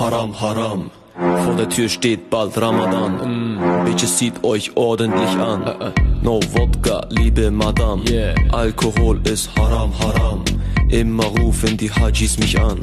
Haram, Haram. Vor der Tür steht bald Ramadan. Mm. Bitches zieht euch ordentlich an. Uh, uh. No Wodka, liebe Madame. Yeah. Alkohol ist Haram, Haram. Immer rufen die Hajis mich an.